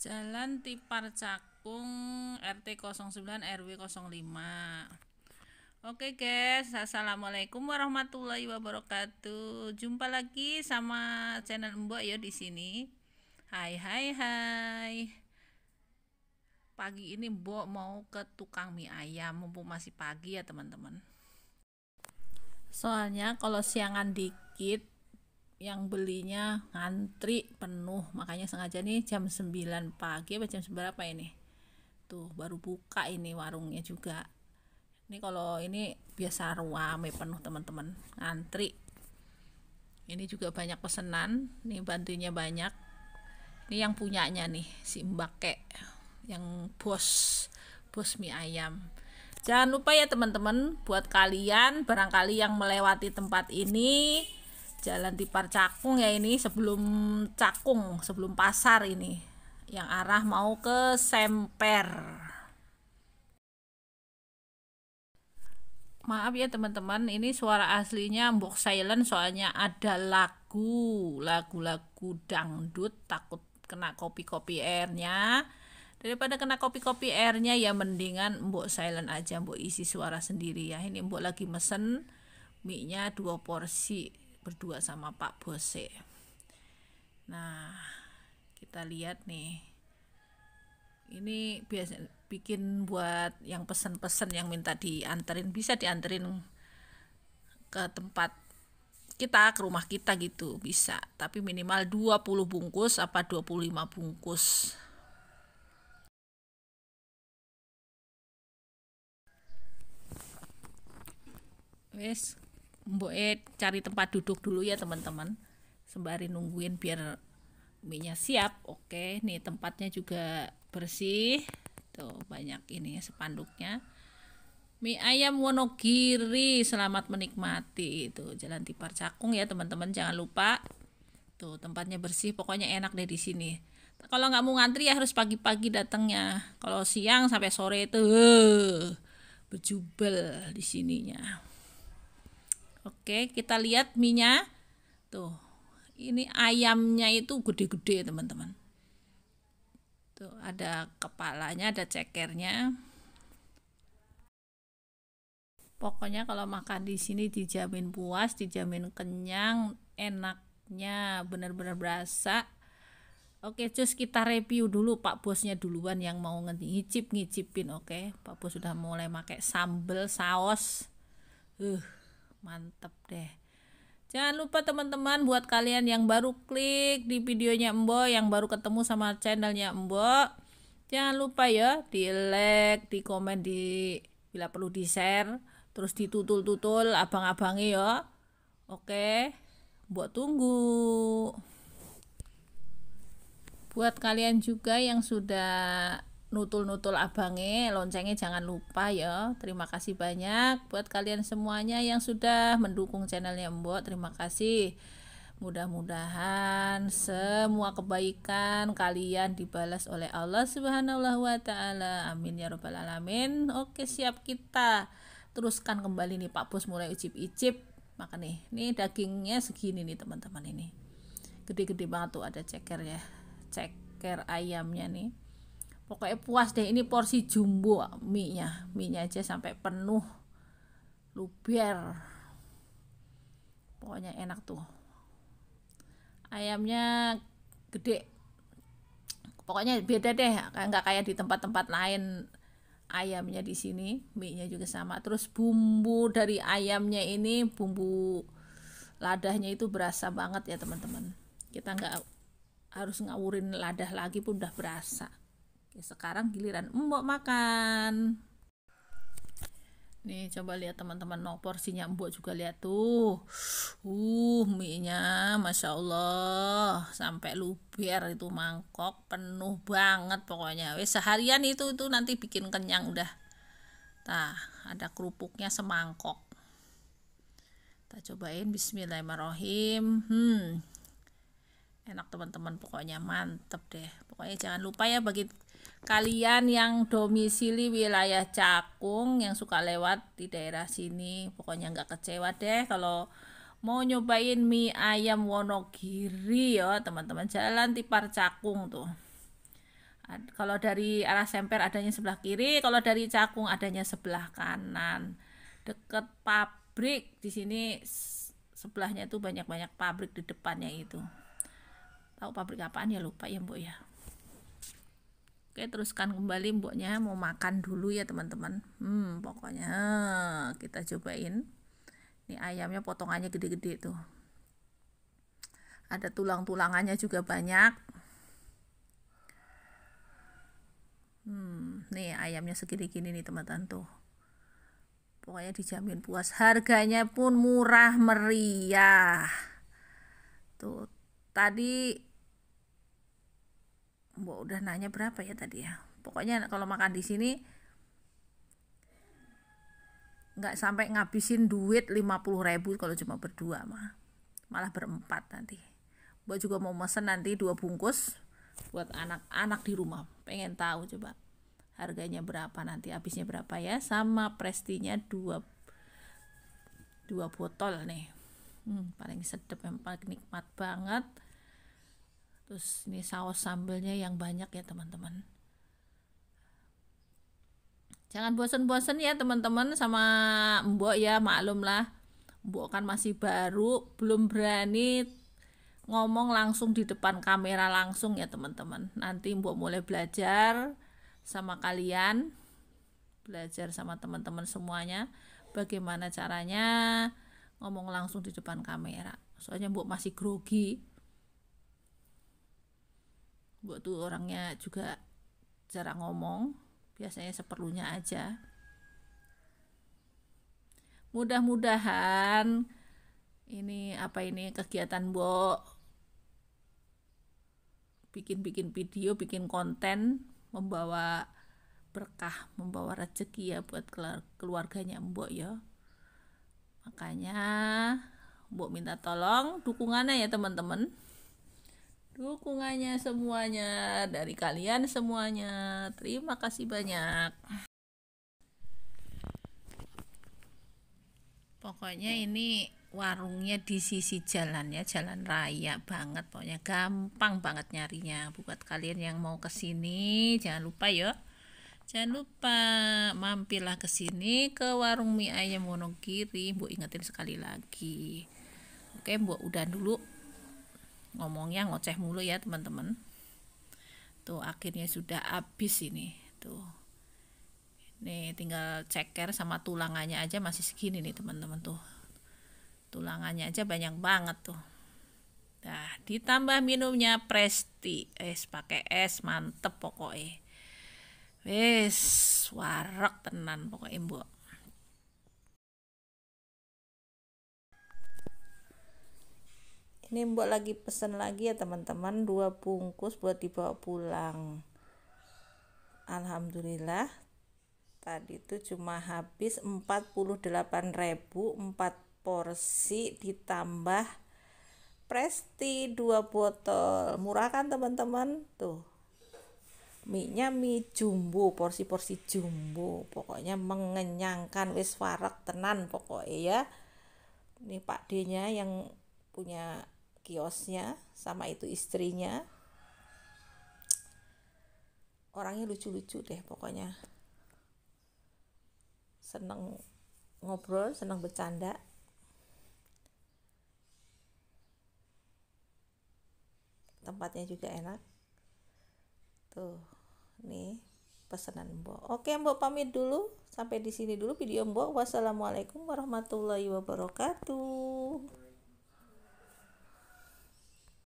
Jalan Tipar Cakung RT 09 RW 05 Oke guys, Assalamualaikum warahmatullahi wabarakatuh. Jumpa lagi sama channel Mbok ya di sini. Hai hai hai. Pagi ini Mbok mau ke tukang mie ayam mumpung masih pagi ya teman-teman. Soalnya kalau siangan dikit yang belinya ngantri penuh. Makanya sengaja nih jam 9 pagi apa jam berapa ini? Tuh baru buka ini warungnya juga. Ini kalau ini biasa ruame penuh teman-teman. Ngantri. Ini juga banyak pesanan. Nih bantunya banyak. Ini yang punyanya nih si mbake yang bos bos mie ayam. Jangan lupa ya teman-teman buat kalian barangkali yang melewati tempat ini Jalan Tipar Cakung ya ini sebelum Cakung, sebelum pasar ini. Yang arah mau ke Semper. Maaf ya teman-teman, ini suara aslinya Mbok Silent soalnya ada lagu, lagu-lagu dangdut takut kena kopi-kopi airnya. Daripada kena kopi-kopi airnya ya mendingan Mbok Silent aja, Mbok isi suara sendiri ya. Ini Mbok lagi mesen mie-nya dua porsi berdua sama Pak Bose. Nah, kita lihat nih. Ini biasa bikin buat yang pesen-pesen yang minta dianterin bisa dianterin ke tempat kita ke rumah kita gitu bisa tapi minimal 20 bungkus apa 25 bungkus wes mbok cari tempat duduk dulu ya teman-teman. Sembari nungguin biar mie siap. Oke nih tempatnya juga bersih. Tuh banyak ini ya spanduknya mie ayam Wonogiri selamat menikmati. Itu jalan Tipar Cakung ya teman-teman. Jangan lupa. Tuh tempatnya bersih. Pokoknya enak deh di sini. Kalau nggak mau ngantri ya harus pagi-pagi datangnya. Kalau siang sampai sore itu uh, berjubel di sininya Oke, kita lihat minyak. Tuh. Ini ayamnya itu gede-gede, teman-teman. Tuh, ada kepalanya, ada cekernya. Pokoknya kalau makan di sini dijamin puas, dijamin kenyang, enaknya benar-benar berasa. Oke, cus kita review dulu Pak Bosnya duluan yang mau ngicip ngicipin. Oke, Pak Bos sudah mulai pakai sambal saus. Uh, mantep deh. Jangan lupa teman-teman buat kalian yang baru klik di videonya Embo yang baru ketemu sama channelnya Embo jangan lupa ya di like di komen di bila perlu di share terus ditutul-tutul abang-abangnya ya. Oke buat tunggu. Buat kalian juga yang sudah nutul-nutul abange loncengnya jangan lupa ya. Terima kasih banyak buat kalian semuanya yang sudah mendukung channelnya Mbok. Terima kasih. Mudah-mudahan semua kebaikan kalian dibalas oleh Allah subhanahu wa ta'ala. Amin ya robbal alamin. Oke siap kita teruskan kembali nih Pak Bos mulai icip-icip. Maka nih ini dagingnya segini nih teman-teman ini. Gede-gede banget tuh ada ceker ya. Ceker ayamnya nih pokoknya puas deh ini porsi jumbo mie nya mie nya aja sampai penuh. Luber. Pokoknya enak tuh. Ayamnya gede. Pokoknya beda deh nggak kayak di tempat-tempat lain. Ayamnya di sini mie nya juga sama. Terus bumbu dari ayamnya ini bumbu ladahnya itu berasa banget ya teman-teman. Kita nggak harus ngawurin ladah lagi pun udah berasa Oke, sekarang giliran Mbok makan. Nih coba lihat teman-teman no porsinya Mbok juga lihat tuh. Uh, mie-nya Masya Allah sampai luber itu mangkok penuh banget pokoknya. Wes seharian itu itu nanti bikin kenyang udah. Nah, ada kerupuknya semangkok. Kita cobain Bismillahirrahmanirrahim. Hmm. Enak teman-teman pokoknya mantep deh. Pokoknya jangan lupa ya bagi kalian yang domisili wilayah Cakung yang suka lewat di daerah sini pokoknya nggak kecewa deh kalau mau nyobain mie ayam Wonogiri ya teman-teman. Jalan Tipar Cakung tuh. Kalau dari arah semper adanya sebelah kiri kalau dari cakung adanya sebelah kanan. Deket pabrik di sini sebelahnya tuh banyak-banyak pabrik di depannya itu. Tahu pabrik apaan ya? Lupa ya mbok ya oke teruskan kembali mboknya mau makan dulu ya teman-teman. Hmm pokoknya kita cobain. Ini ayamnya potongannya gede-gede tuh. Ada tulang-tulangannya juga banyak. Hmm, nih ayamnya segini-gini nih teman-teman tuh. Pokoknya dijamin puas. Harganya pun murah meriah. Tuh tadi Mbak udah nanya berapa ya tadi ya? Pokoknya kalau makan di sini nggak sampai ngabisin duit 50.000 kalau cuma berdua mah. Malah berempat nanti. Mbak juga mau mesen nanti dua bungkus buat anak-anak di rumah. Pengen tahu coba harganya berapa nanti habisnya berapa ya? Sama prestinya dua dua botol nih. Hmm, paling sedap yang paling nikmat banget terus ini saus sambelnya yang banyak ya teman-teman. Jangan bosan-bosan ya teman-teman sama mbok ya maklum lah. Mbok kan masih baru belum berani ngomong langsung di depan kamera langsung ya teman-teman. Nanti mbok mulai belajar sama kalian belajar sama teman-teman semuanya bagaimana caranya ngomong langsung di depan kamera. Soalnya mbok masih grogi mbok tuh orangnya juga jarang ngomong biasanya seperlunya aja mudah-mudahan ini apa ini kegiatan mbok bikin-bikin video bikin konten membawa berkah, membawa rezeki ya buat keluarganya Mbok ya. Makanya Mbok minta tolong dukungannya ya teman-teman. Dukungannya semuanya dari kalian semuanya. Terima kasih banyak. Pokoknya ini warungnya di sisi jalan ya jalan raya banget. Pokoknya gampang banget nyarinya. Buat kalian yang mau ke sini jangan lupa ya jangan lupa mampirlah ke sini ke warung mie ayam Wonogiri. Bu ingetin sekali lagi. Oke bu udah dulu ngomongnya ngoceh mulu ya teman-teman. Tuh akhirnya sudah habis ini. Tuh. Nih tinggal ceker sama tulangannya aja masih segini nih teman-teman tuh. Tulangannya aja banyak banget tuh. Nah ditambah minumnya presti. Es pakai es mantep pokoknya. Wes warak tenan pokoknya mbok ini mbok lagi pesen lagi ya teman-teman. Dua bungkus buat dibawa pulang. Alhamdulillah tadi itu cuma habis 48.000 porsi ditambah Presti dua botol. Murah kan teman-teman? Tuh. Mie nya mie jumbo porsi-porsi jumbo. Pokoknya mengenyangkan. Wis warak tenan pokoknya ya. Ini Pak D nya yang punya kiosnya sama itu istrinya. Orangnya lucu-lucu deh pokoknya. Seneng ngobrol seneng bercanda. Tempatnya juga enak. Tuh nih pesanan Mbok. Oke Mbok pamit dulu. Sampai di sini dulu video Mbok. Wassalamualaikum warahmatullahi wabarakatuh